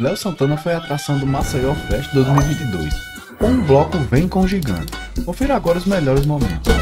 Léo Santana foi a atração do Maceió Fest 2022. Com um bloco Vem com Gigante. Confira agora os melhores momentos.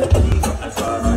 touch me.